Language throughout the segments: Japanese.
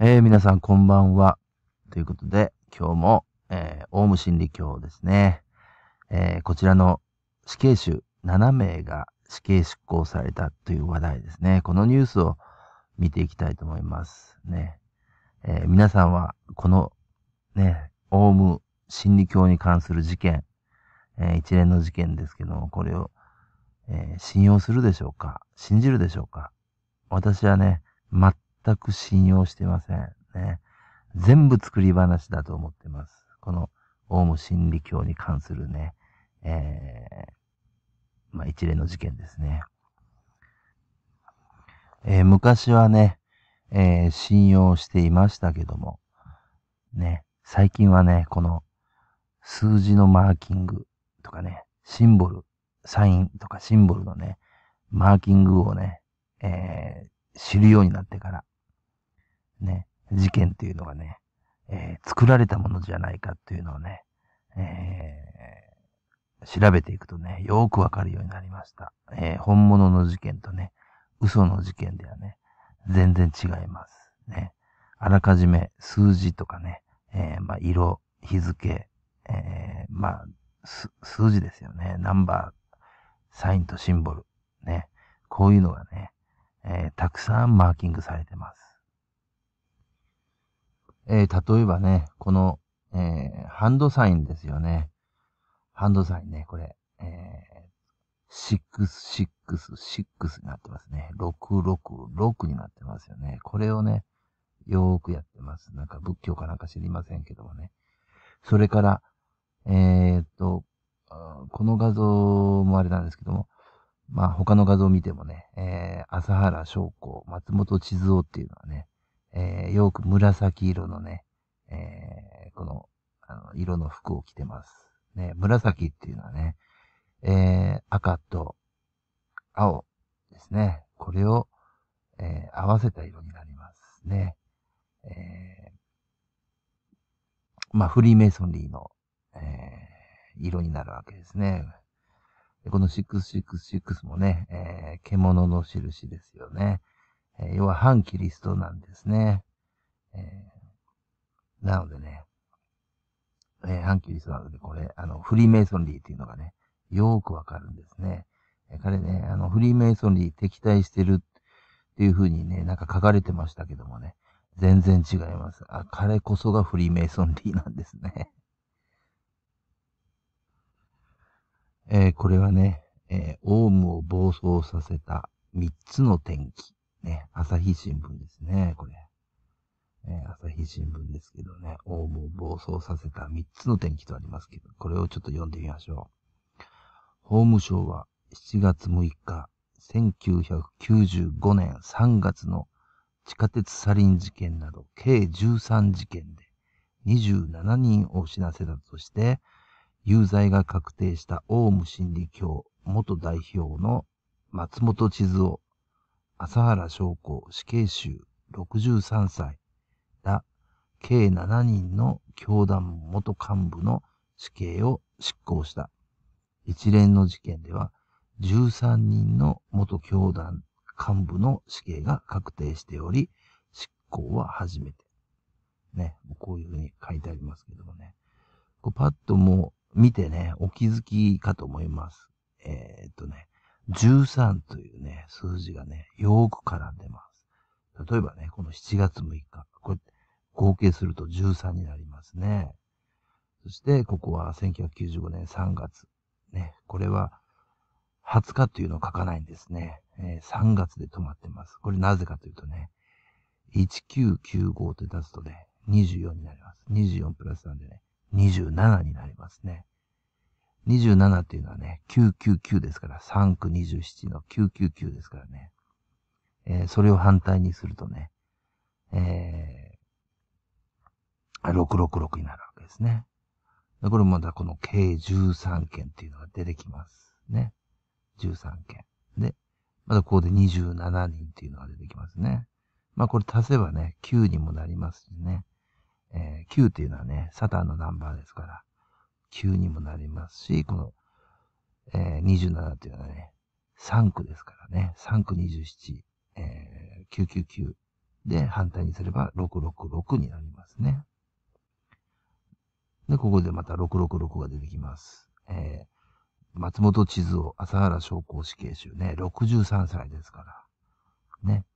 えー、皆さんこんばんは。ということで、今日も、えー、オウム真理教ですね。えー、こちらの死刑囚7名が死刑執行されたという話題ですね。このニュースを見ていきたいと思いますね。えー、皆さんはこのね、オウム真理教に関する事件、えー、一連の事件ですけども、これを、えー、信用するでしょうか？信じるでしょうか？私はね、全全く信用してません。ね。全部作り話だと思ってます。この、オウム真理教に関するね、えー、まあ、一連の事件ですね。えー、昔はね、えー、信用していましたけども、ね、最近はね、この数字のマーキングとかね、シンボル、サインとかシンボルのね、マーキングをね、えー、知るようになってから、ね、事件っていうのがね、えー、作られたものじゃないかっていうのをね、えー、調べていくとね、よくわかるようになりました。えー、本物の事件とね、嘘の事件ではね、全然違います。ね。あらかじめ数字とかね、えー、まあ、色、日付、えー、まあ、数字ですよね。ナンバー、サインとシンボル。ね。こういうのがね、えー、たくさんマーキングされてます。えー、例えばね、この、えー、ハンドサインですよね。ハンドサインね、これ、えー、666、になってますね。666になってますよね。これをね、よーくやってます。なんか仏教かなんか知りませんけどもね。それから、えー、っと、この画像もあれなんですけども、まあ他の画像を見てもね、えー、朝原翔子、松本千鶴っていうのはね、えー、よく紫色のね、えー、この、あの、色の服を着てます。ね、紫っていうのはね、えー、赤と青ですね。これを、えー、合わせた色になりますね。えー、まあ、フリーメイソンリーの、えー、色になるわけですね。この666もね、えー、獣の印ですよね。えー、要は反キリストなんですね。えー、なのでね、えー、反キリストなので、これ、あの、フリーメイソンリーっていうのがね、よーくわかるんですね。えー、彼ね、あの、フリーメイソンリー敵対してるっていう風にね、なんか書かれてましたけどもね、全然違います。あ、彼こそがフリーメイソンリーなんですね。えー、これはね、えー、オウムを暴走させた三つの天気。ね、朝日新聞ですね、これ。え、朝日新聞ですけどね、オウムを暴走させた3つの天気とありますけど、これをちょっと読んでみましょう。法務省は7月6日、1995年3月の地下鉄サリン事件など計13事件で27人を死なせたとして、有罪が確定したオウム真理教元代表の松本千鶴朝原翔子死刑囚63歳ら計7人の教団元幹部の死刑を執行した。一連の事件では13人の元教団幹部の死刑が確定しており、執行は初めて。ね、こういうふうに書いてありますけどもね。こうパッともう見てね、お気づきかと思います。えー、っとね、13というね、数字がね、よーく絡んでます。例えばね、この7月6日、これ、合計すると13になりますね。そして、ここは1995年3月。ね、これは、20日というのを書かないんですね。えー、3月で止まってます。これなぜかというとね、1995と出すとね、24になります。24プラス3でね、27になりますね。27っていうのはね、999ですから、3区27の999ですからね。えー、それを反対にするとね、えー、666になるわけですね。これまたこの計13件っていうのが出てきます。ね。13件。で、またここで27人っていうのが出てきますね。まあこれ足せばね、9にもなりますしね。えー、9っていうのはね、サタンのナンバーですから、9にもなりますし、この、えー、27っていうのはね、3区ですからね、3区27、えー、999で、反対にすれば666になりますね。で、ここでまた666が出てきます。えー、松本地図を朝原商工死刑囚ね、63歳ですから。ね。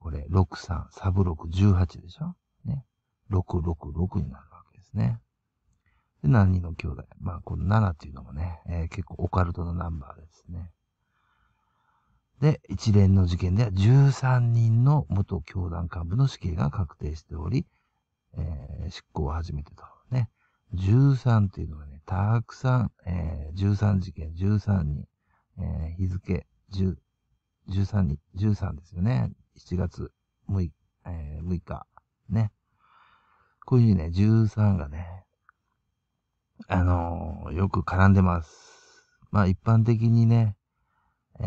これ、63、サブ6、18でしょ？ね。666になるわけですね。で、何人の兄弟。まあ、この7っていうのもね、えー、結構オカルトのナンバーですね。で、一連の事件では13人の元教団幹部の死刑が確定しており、えー、執行を始めてと。ね。13っていうのはね、たくさん、えー、13事件、13人、えー、日付、10、13人、13ですよね。7月6、えー、6日。ね。こういうね、13がね、あの、よく絡んでます。まあ一般的にね、え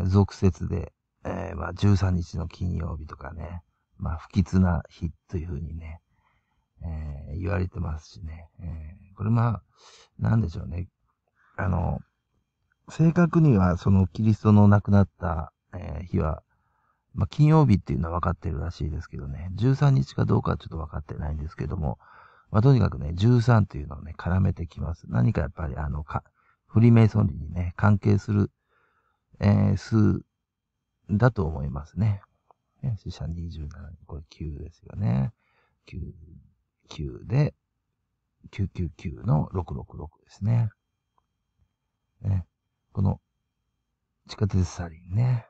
ー、俗説で、えー、まあ13日の金曜日とかね、まあ不吉な日というふうにね、えー、言われてますしね。えー、これまあ、なんでしょうね。あの、正確にはそのキリストの亡くなった、えー、日は、まあ、金曜日っていうのは分かってるらしいですけどね、13日かどうかはちょっと分かってないんですけども、まあ、とにかくね、13っていうのをね、絡めてきます。何かやっぱりあの、か、フリーメイソンリーにね、関係する、えー、数だと思いますね。ね死者27、これ9ですよね。9 9で、999の666ですね。ね。この、地下鉄サリンね。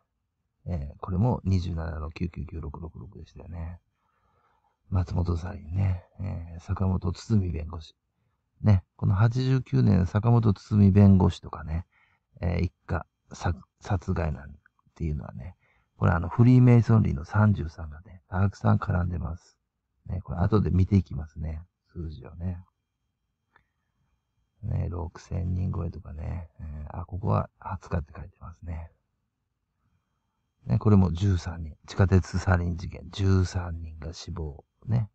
えー、これも27の999666でしたよね。松本サリンね。えー、坂本堤弁護士。ね。この89年坂本堤弁護士とかね、えー、一家さ殺害なんていうのはね、これあのフリーメイソンリーの33がね、たくさん絡んでます。ね、これ後で見ていきますね。数字をね。ね、6000人超えとかね。えー、あ、ここは20日って書いてますね。ね、これも13人。地下鉄サリン事件13人が死亡。ね。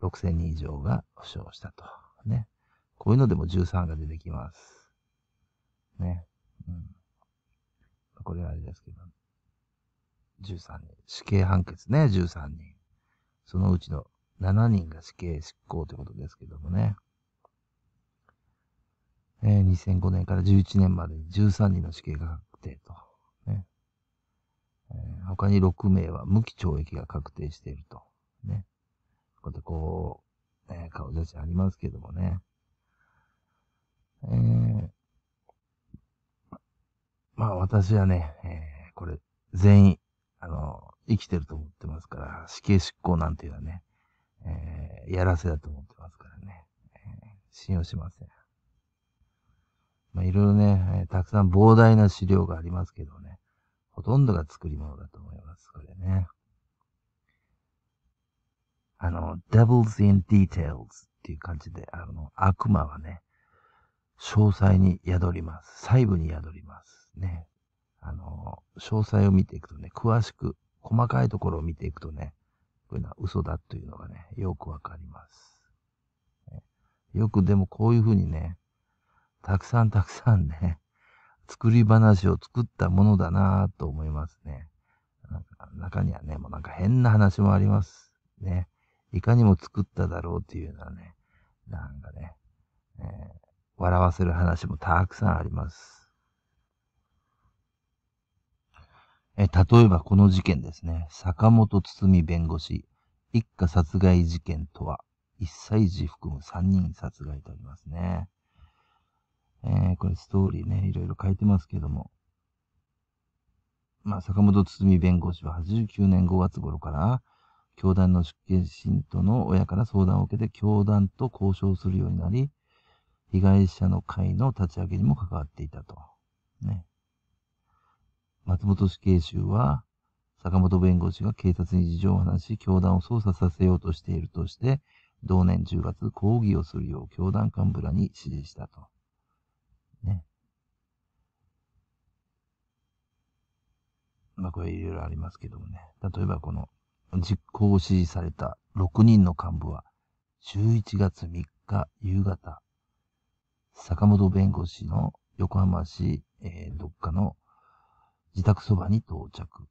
6000人以上が負傷したと。ね。こういうのでも13が出てきます。ね。うん。これはあれですけど。13人。死刑判決ね、13人。そのうちの7人が死刑執行ということですけどもね。えー、2005年から11年までに13人の死刑が確定と。ねえー、他に6名は無期懲役が確定していると。ね。こうやってこう、えー、顔写真ありますけどもね。えー、まあ私はね、えー、これ全員、あの、生きてると思ってますから、死刑執行なんていうのはね、えー、やらせだと思ってますからね、えー、信用しません。まあ、いろいろね、えー、たくさん膨大な資料がありますけどね、ほとんどが作り物だと思います、これね。あの、devils in details っていう感じで、あの、悪魔はね、詳細に宿ります。細部に宿ります。ね。あの、詳細を見ていくとね、詳しく細かいところを見ていくとね、こういうのは嘘だというのがね、よくわかります。よくでもこういうふうにね、たくさんたくさんね、作り話を作ったものだなぁと思いますね。中にはね、もうなんか変な話もあります。ね。いかにも作っただろうっていうようなね、なんかね、えー、笑わせる話もたくさんあります。え例えばこの事件ですね。坂本堤弁護士、一家殺害事件とは、一歳児含む三人殺害とありますね。えー、これストーリーね、いろいろ書いてますけども。まあ、坂本堤弁護士は89年5月頃から、教団の出家信徒の親から相談を受けて、教団と交渉するようになり、被害者の会の立ち上げにも関わっていたと。ね。松本死刑囚は、坂本弁護士が警察に事情を話し、教団を捜査させようとしているとして、同年10月、抗議をするよう教団幹部らに指示したと。ね。まあこれいろいろありますけどもね。例えばこの実行を指示された6人の幹部は、11月3日夕方、坂本弁護士の横浜市、えー、どっかの自宅そばに到着。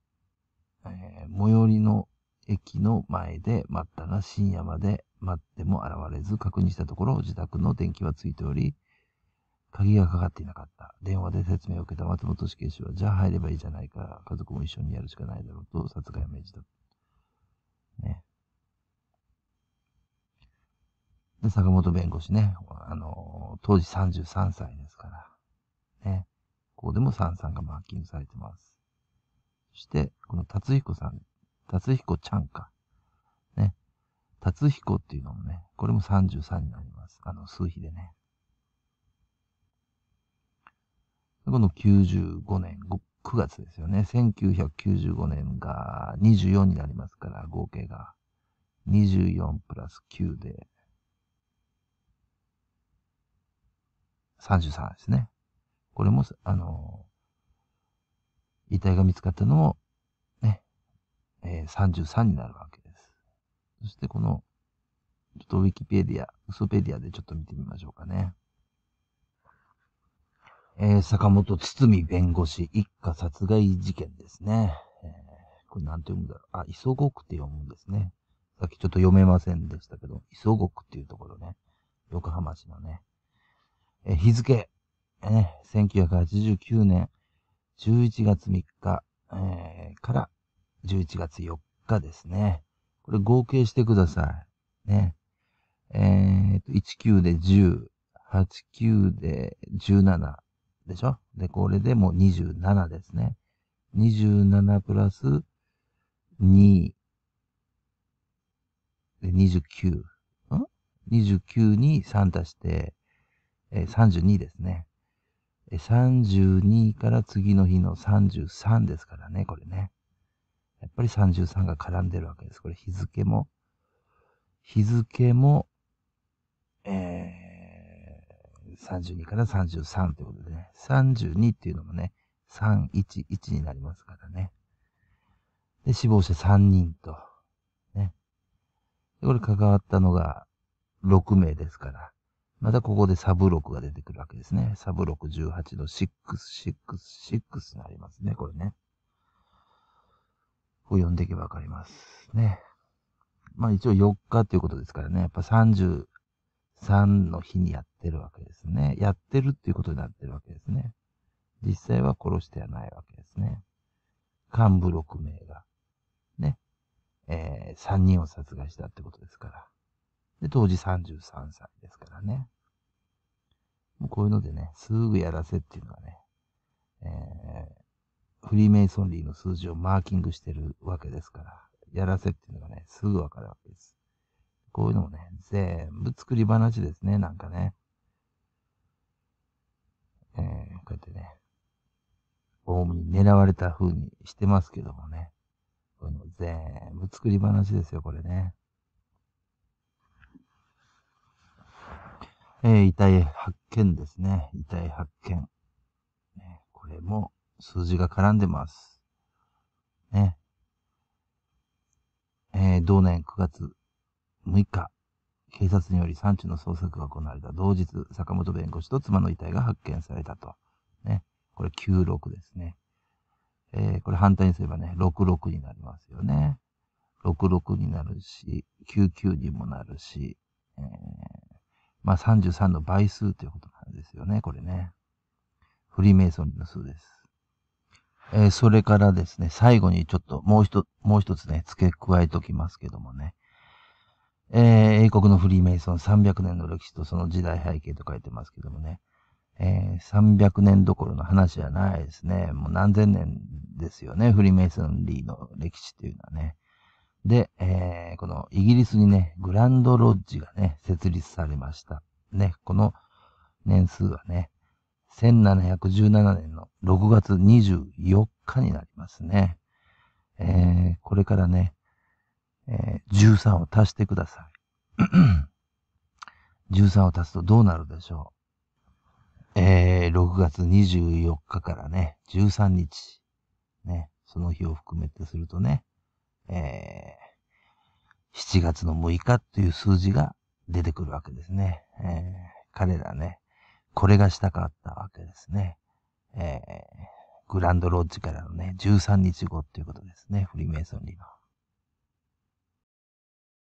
えー、最寄りの駅の前で待ったが深夜まで待っても現れず確認したところ自宅の電気はついており、鍵がかかっていなかった。電話で説明を受けた松本死刑囚は、じゃあ入ればいいじゃないか。家族も一緒にやるしかないだろうと殺害を命じた。ね。で、坂本弁護士ね。あの、当時33歳ですから。ね。ここでも三々がマーキングされてます。そして、この達彦さん、達彦ちゃんか。ね。達彦っていうのもね、これも33になります。あの、数比でね。この95年9月ですよね。1995年が24になりますから、合計が。24プラス9で、33ですね。これも、あの、遺体が見つかったのも、ね、えー、33になるわけです。そしてこの、ちょっとウィキペディア、ウソペディアでちょっと見てみましょうかね。えー、坂本堤弁護士一家殺害事件ですね。えー、これなんて読むんだろう。あ、磯子区って読むんですね。さっきちょっと読めませんでしたけど、磯子区っていうところね。横浜市のね。えー、日付、えー、1989年11月3日、えー、から11月4日ですね。これ合計してください。ね。えー、と、19で10、89で17、でしょ？で、これでもう27ですね。27プラス2で29。ん ?29 に3足して、えー、32ですね。32から次の日の33ですからね、これね。やっぱり33が絡んでるわけです。これ日付も、日付も、えー32から33ということでね、32っていうのもね、311になりますからね。で、死亡者3人と、ね。でこれ関わったのが6名ですから、またここでサブ6が出てくるわけですね。サブ6、18の6、6、6になりますね、これね。こう読んでいけばわかりますね。まあ一応4日ということですからね、やっぱ33の日にやってるわけですね。やってるっていうことになってるわけですね。実際は殺してはないわけですね。幹部6名が、ね、えー、3人を殺害したってことですから。で、当時33歳ですからね。もうこういうのでね、すぐやらせっていうのはね、えー、フリーメイソンリーの数字をマーキングしてるわけですから、やらせっていうのがね、すぐわかるわけです。こういうのもね、全部作り話ですね、なんかね。えー、こうやってね、オウムに狙われた風にしてますけどもね。こういうの全部作り話ですよ、これね。えー、遺体発見ですね。遺体発見。ね、これも数字が絡んでます。ね。えー、同年9月6日、警察により山中の捜索が行われた同日、坂本弁護士と妻の遺体が発見されたと。ね。これ96ですね。えー、これ反対にすればね、66になりますよね。66になるし、99にもなるし、えー、まあ33の倍数ということなんですよね、これね。フリーメイソンの数です。えー、それからですね、最後にちょっともう一つ、もう一つね、付け加えときますけどもね。えー、英国のフリーメイソン300年の歴史とその時代背景と書いてますけどもね、えー、300年どころの話じゃないですね。もう何千年ですよね。フリーメイソンリーの歴史っていうのはね。で、えー、このイギリスにね、グランドロッジがね、設立されました。ね、この年数はね、1717年の6月24日になりますね。えー、これからね、えー、13を足してください。13を足すとどうなるでしょう。えー、6月24日からね、13日、ね、その日を含めてするとね、えー、7月の6日という数字が出てくるわけですね。え、彼らね、これがしたかったわけですね。え、グランドロッジからのね、13日後っていうことですね。フリーメイソンリーの。